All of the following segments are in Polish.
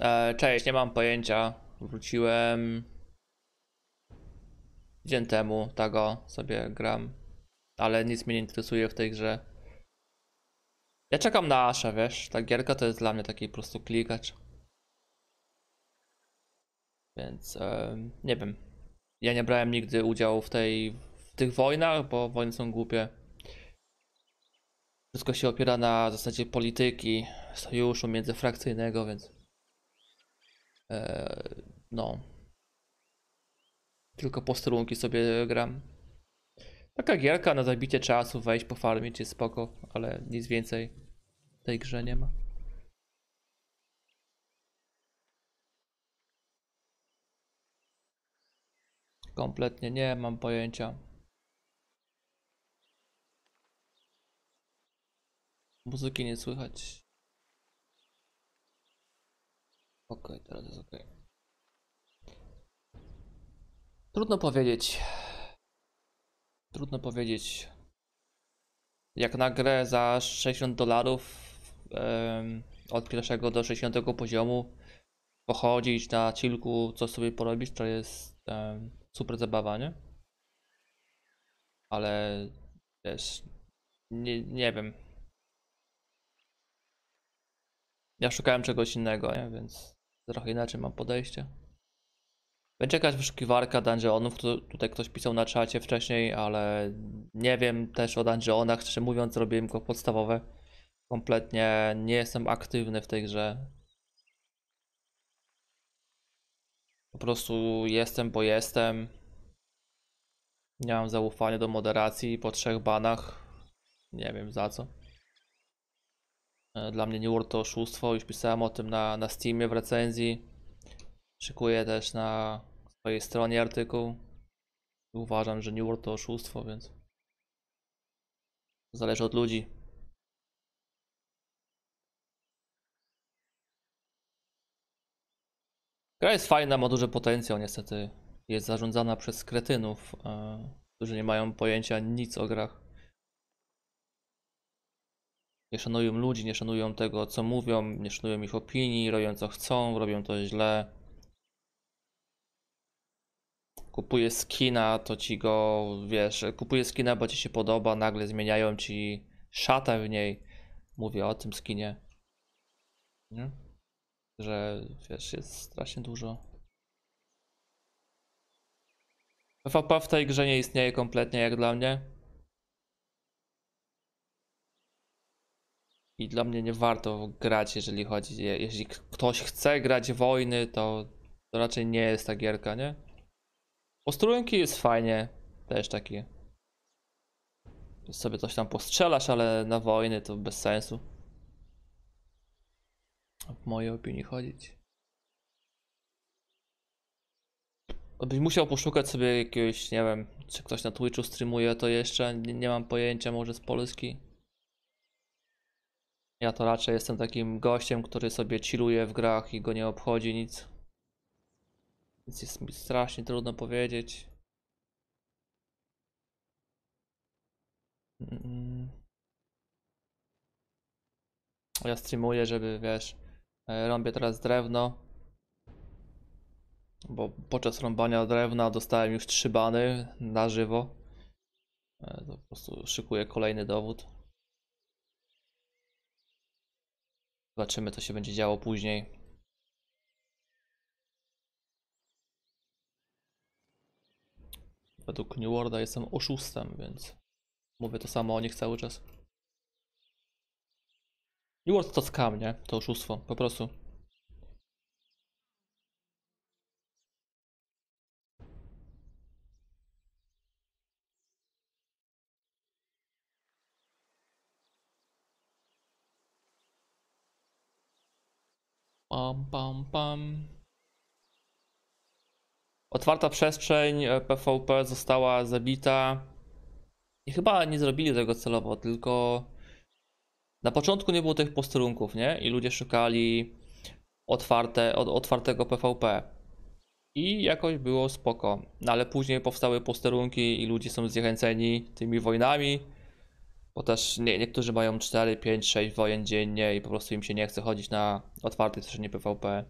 E, cześć, nie mam pojęcia. Wróciłem dzień temu, tego sobie gram, ale nic mnie nie interesuje w tej grze. Ja czekam na Asha, wiesz, ta gierka to jest dla mnie taki po prostu klikacz. Więc em, nie wiem. Ja nie brałem nigdy udziału w tej w tych wojnach, bo wojny są głupie. Wszystko się opiera na zasadzie polityki, sojuszu międzyfrakcyjnego, więc e, no. Tylko posterunki sobie gram. Taka gierka na zabicie czasu, wejść po farmić jest spoko, ale nic więcej w tej grze nie ma. Kompletnie nie mam pojęcia. Muzyki nie słychać. Okej, teraz jest okej. Trudno powiedzieć. Trudno powiedzieć. Jak na grę za 60 dolarów od pierwszego do 60 poziomu pochodzić na chillku, co sobie porobić, to jest super zabawa, nie? Ale też nie, nie wiem. Ja szukałem czegoś innego, nie? Więc trochę inaczej mam podejście. Będzie jakaś wyszukiwarka dungeonów, tu, tutaj ktoś pisał na czacie wcześniej, ale nie wiem też o dungeonach, szczerze mówiąc robiłem go podstawowe. Kompletnie nie jestem aktywny w tej grze. Po prostu jestem, bo jestem. Nie mam zaufania do moderacji po trzech banach. Nie wiem za co. E, Dla mnie New World to oszustwo, już pisałem o tym na, na Steamie w recenzji. Szykuję też na swojej stronie artykuł. Uważam, że New World to oszustwo, więc zależy od ludzi. Gra jest fajna, ma duży potencjał, niestety jest zarządzana przez kretynów, e, którzy nie mają pojęcia nic o grach. Nie szanują ludzi, nie szanują tego, co mówią, nie szanują ich opinii, robią co chcą, robią to źle. Kupuje skina, to ci go, wiesz, kupuje skina, bo ci się podoba, nagle zmieniają ci szatę w niej. Mówię o tym skinie. Nie? Że, wiesz, jest strasznie dużo. PvP w tej grze nie istnieje kompletnie jak dla mnie. I dla mnie nie warto grać, jeżeli chodzi, jeśli ktoś chce grać wojny, to, to raczej nie jest ta gierka, nie? Posterunki jest fajnie, też takie. Sobie coś tam postrzelasz, ale na wojny to bez sensu. W mojej opinii chodzić. Byś musiał poszukać sobie jakiegoś, nie wiem, czy ktoś na Twitchu streamuje to jeszcze, nie, nie mam pojęcia, może z Polski. Ja to raczej jestem takim gościem, który sobie chilluje w grach i go nie obchodzi nic. Więc jest mi strasznie trudno powiedzieć. Mm. Ja streamuję, żeby wiesz, e, rąbię teraz drewno. Bo podczas rąbania drewna dostałem już trzy bany na żywo. E, To po prostu szykuję kolejny dowód. Zobaczymy, co się będzie działo później. Według New Worlda jestem oszustem, więc mówię to samo o nich cały czas. New World to scam, nie? To oszustwo, po prostu. Pam, pam, pam. Otwarta przestrzeń e, PvP została zabita. I chyba nie zrobili tego celowo, tylko na początku nie było tych posterunków, nie? I ludzie szukali otwarte, otwartego PvP. I jakoś było spoko. No ale później powstały posterunki i ludzie są zniechęceni tymi wojnami. Bo też nie, niektórzy mają 4, 5, 6 wojen dziennie i po prostu im się nie chce chodzić na otwartej przestrzeni PvP.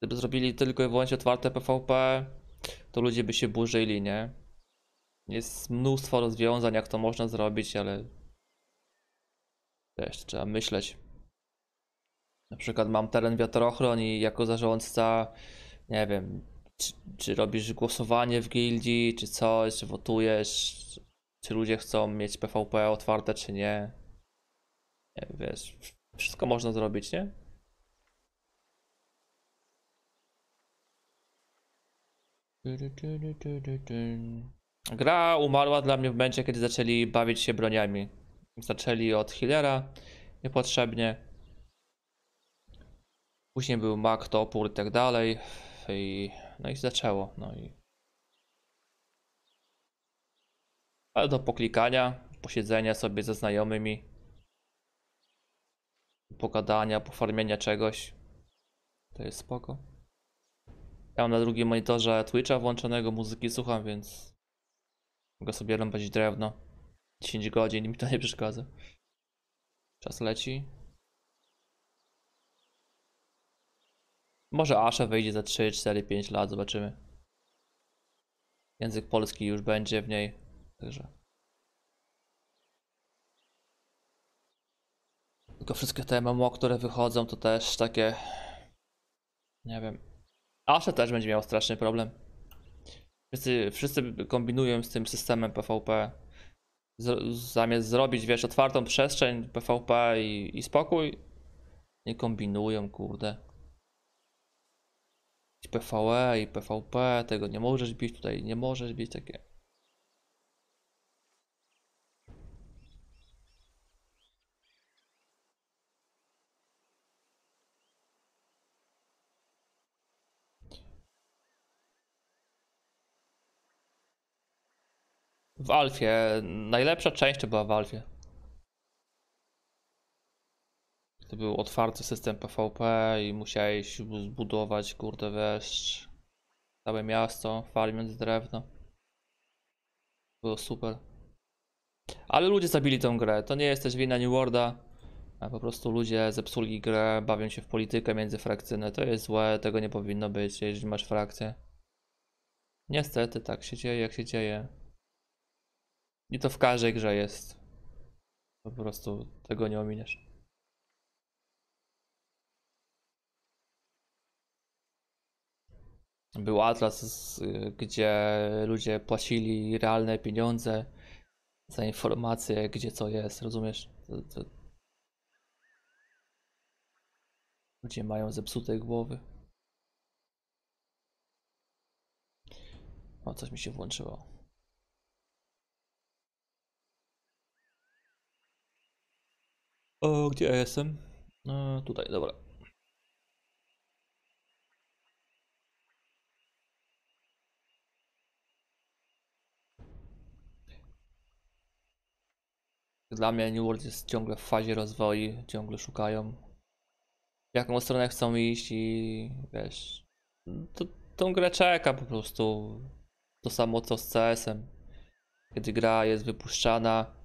Gdyby zrobili tylko i wyłącznie otwarte PvP, to ludzie by się burzyli, nie? Jest mnóstwo rozwiązań, jak to można zrobić, ale wiesz, trzeba myśleć. Na przykład mam teren wiatrochron i jako zarządca, nie wiem, czy, czy robisz głosowanie w gildii, czy coś, czy wotujesz, czy ludzie chcą mieć PvP otwarte, czy nie. wiesz, wszystko można zrobić, nie? Gra umarła dla mnie w momencie, kiedy zaczęli bawić się broniami. Zaczęli od healera niepotrzebnie. Później był mag, topór i tak dalej. I, no i zaczęło. No i... Ale do poklikania, posiedzenia sobie ze znajomymi, pogadania, pofarmienia czegoś. To jest spoko. Ja mam na drugim monitorze Twitcha włączonego, muzyki słucham, więc mogę sobie rąbać drewno. 10 godzin mi to nie przeszkadza. Czas leci. Może Asha wyjdzie za 3, 4, 5 lat, zobaczymy. Język polski już będzie w niej, także. Tylko wszystkie te MMO, które wychodzą, to też takie. Nie wiem. Asha też będzie miał straszny problem. Wszyscy, wszyscy kombinują z tym systemem PvP. Z, zamiast zrobić, wiesz, otwartą przestrzeń PvP i, i spokój, nie kombinują, kurde. I PvE i PvP, tego nie możesz bić, tutaj nie możesz bić, takie. W Alfie. Najlepsza część była w Alfie. To był otwarty system PvP i musiałeś zbudować, kurde wiesz, całe miasto, farmiąc drewno. Było super. Ale ludzie zabili tą grę. To nie jest też wina New Worlda. Po prostu ludzie zepsuli grę, bawią się w politykę międzyfrakcyjne. To jest złe, tego nie powinno być, jeśli masz frakcję. Niestety tak się dzieje, jak się dzieje. I to w każdej grze jest. Po prostu tego nie ominiesz. Był atlas, gdzie ludzie płacili realne pieniądze za informacje, gdzie co jest, rozumiesz? To... Ludzie mają zepsute głowy. O, coś mi się włączyło. O, gdzie ja jestem? No, tutaj, dobra. Dla mnie New World jest ciągle w fazie rozwoju, ciągle szukają w jaką stronę chcą iść i wiesz, to, tą grę czeka po prostu to samo co z CS-em. Kiedy gra jest wypuszczana,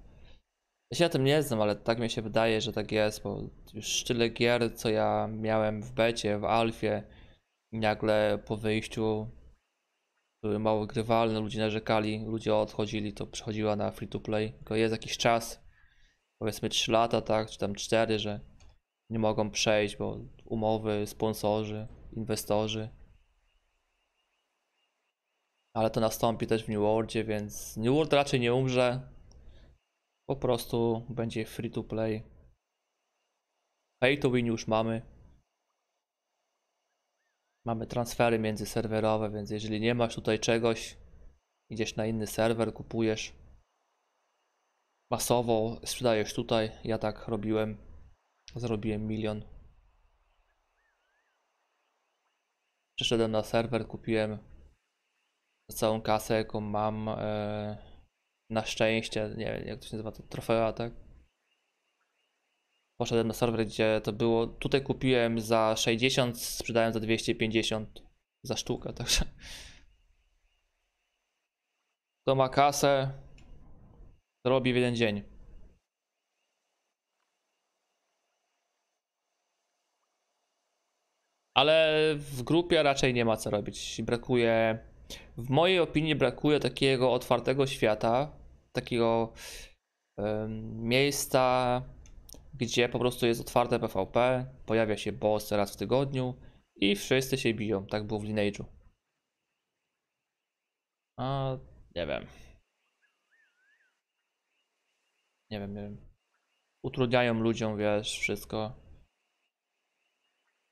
ja się tym nie znam, ale tak mi się wydaje, że tak jest, bo już tyle gier, co ja miałem w becie, w alfie, nagle po wyjściu były mało grywalne, ludzie narzekali, ludzie odchodzili, to przechodziła na free to play. Tylko jest jakiś czas, powiedzmy 3 lata, tak, czy tam 4, że nie mogą przejść, bo umowy, sponsorzy, inwestorzy. Ale to nastąpi też w New Worldzie, więc New World raczej nie umrze. Po prostu będzie free to play. Pay to win już mamy. Mamy transfery międzyserwerowe, więc jeżeli nie masz tutaj czegoś, idziesz na inny serwer, kupujesz masowo, sprzedajesz tutaj. Ja tak robiłem. Zarobiłem milion. Przyszedłem na serwer, kupiłem całą kasę, jaką mam. E, na szczęście, nie wiem jak to się nazywa, to trofea, tak? Poszedłem na serwer, gdzie to było. Tutaj kupiłem za 60, sprzedałem za 250 za sztukę, także. Kto ma kasę, to robi w jeden dzień. Ale w grupie raczej nie ma co robić. Brakuje, w mojej opinii, brakuje takiego otwartego świata, takiego em, miejsca, gdzie po prostu jest otwarte PvP, pojawia się boss raz w tygodniu i wszyscy się biją. Tak było w Lineage'u. A nie wiem. Nie wiem, nie wiem. Utrudniają ludziom, wiesz, wszystko.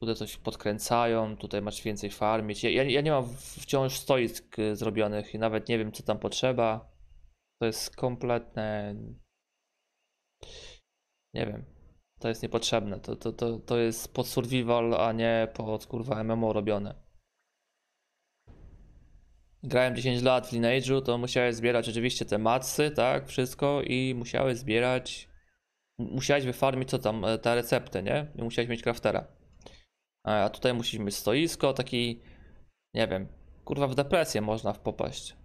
Tutaj coś podkręcają, tutaj masz więcej farmić. Ja, ja, nie mam wciąż stoisk y, zrobionych i nawet nie wiem, co tam potrzeba. To jest kompletne. Nie wiem. To jest niepotrzebne. To, to, to, to jest pod survival, a nie pod kurwa MMO robione. Grałem 10 lat w Lineage'u, to musiałeś zbierać oczywiście te matsy, tak, wszystko i musiałeś zbierać, musiałeś wyfarmić co tam, e, te recepty, nie? I musiałeś mieć craftera. A tutaj musisz mieć stoisko, taki, nie wiem, kurwa w depresję można popaść.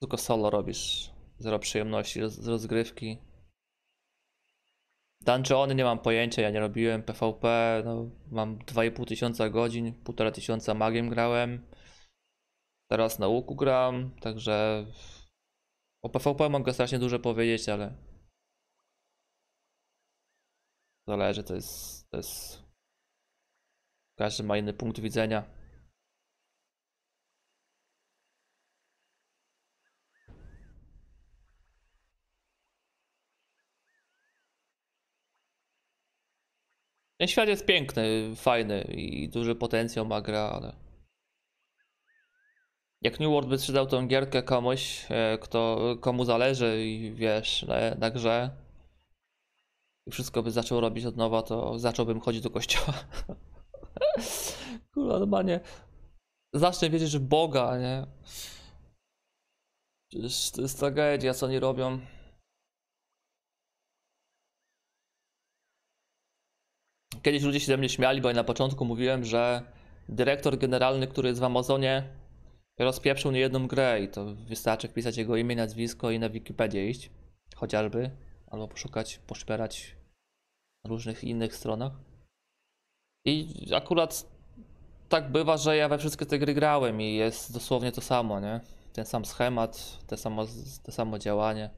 Tylko solo robisz, zero przyjemności z rozgrywki. Dungeony nie mam pojęcia, ja nie robiłem PvP, no, mam 2,5 tysiąca godzin, 1,5 tysiąca magiem grałem. Teraz na łuku gram, także o PvP mogę strasznie dużo powiedzieć, ale zależy, to jest, to jest... Każdy ma inny punkt widzenia. Ten świat jest piękny, fajny i duży potencjał ma gra, ale jak New World by sprzedał tą gierkę komuś, e, kto, komu zależy i wiesz, na, na grze i wszystko by zaczął robić od nowa, to zacząłbym chodzić do kościoła. Kurwa, normalnie zacznę wierzyć w Boga, nie? Przecież to jest tragedia, co oni robią. Kiedyś ludzie się ze mnie śmiali, bo ja na początku mówiłem, że dyrektor generalny, który jest w Amazonie, rozpieprzył niejedną grę i to wystarczy wpisać jego imię, nazwisko i na Wikipedię iść, chociażby, albo poszukać, poszperać różnych innych stronach. I akurat tak bywa, że ja we wszystkie te gry grałem i jest dosłownie to samo, nie? Ten sam schemat, te samo, te samo działanie.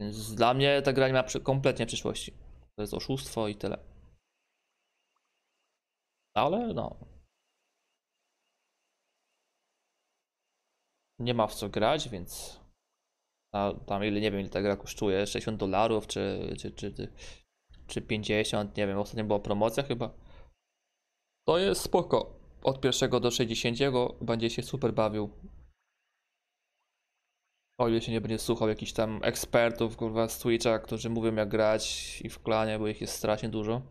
Więc dla mnie ta gra nie ma kompletnie przyszłości. To jest oszustwo i tyle. Ale no. Nie ma w co grać, więc. Tam ile nie wiem ile ta gra kosztuje, 60 dolarów czy, czy, czy, czy, czy 50, nie wiem, ostatnio była promocja chyba. To jest spoko. Od pierwszego do 60 będzie się super bawił. O ile się nie będzie słuchał jakichś tam ekspertów, kurwa, z Twitcha, którzy mówią jak grać i w klanie, bo ich jest strasznie dużo.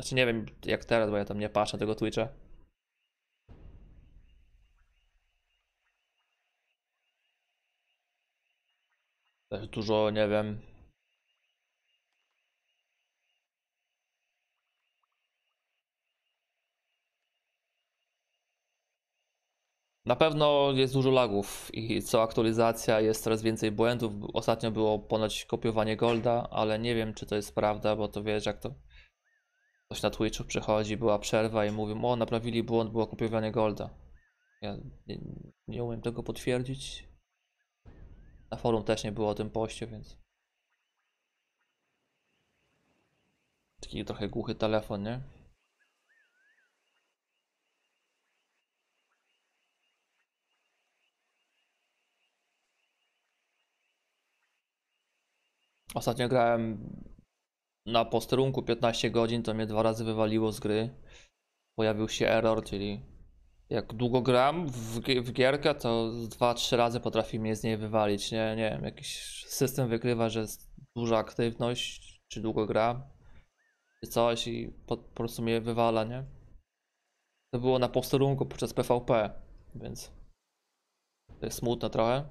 Znaczy nie wiem jak teraz, bo ja tam nie patrzę tego Twitcha. Też dużo, nie wiem. Na pewno jest dużo lagów i co aktualizacja jest coraz więcej błędów. Ostatnio było ponoć kopiowanie Golda, ale nie wiem czy to jest prawda, bo to wiesz jak to ktoś na Twitchu przychodzi, była przerwa i mówią, o naprawili błąd, było kopiowanie Golda. Ja nie, nie umiem tego potwierdzić. Na forum też nie było o tym poście, więc taki trochę głuchy telefon, nie? Ostatnio grałem na posterunku 15 godzin, to mnie dwa razy wywaliło z gry. Pojawił się error, czyli jak długo gram w, w gierkę, to z 2-3 razy potrafi mnie z niej wywalić. Nie, nie wiem, jakiś system wykrywa, że jest duża aktywność, czy długo gram, czy coś i po, po prostu mnie wywala, nie? To było na posterunku podczas PvP, więc to jest smutne trochę.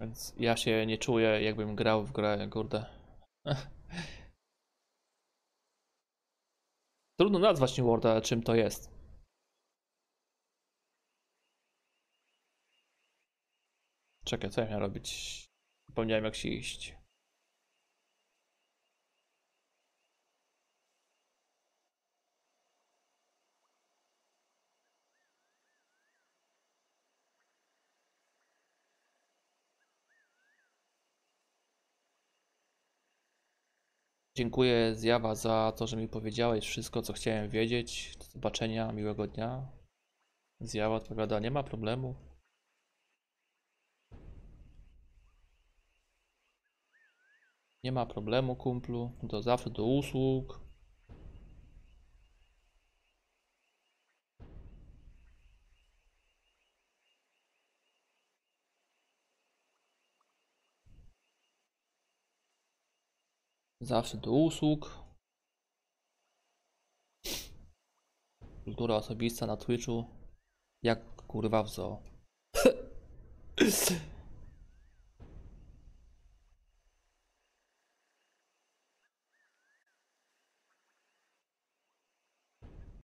Więc ja się nie czuję, jakbym grał w grę, kurde. Trudno nazwać New World, ale czym to jest. czekaj, co ja miałem robić? Zapomniałem jak się iść. Dziękuję Zjawa za to, że mi powiedziałeś wszystko, co chciałem wiedzieć. Do zobaczenia, miłego dnia. Zjawa odpowiada, nie ma problemu. Nie ma problemu, kumplu. Do zawsze do usług. Zawsze do usług. Kultura osobista na Twitchu. Jak kurwa w zoo.